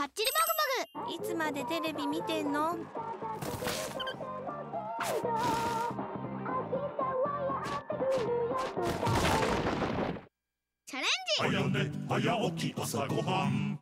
パッチリバグバグ。いつまでテレビ見てんの？チャレンジ。早寝早起き朝ごはん。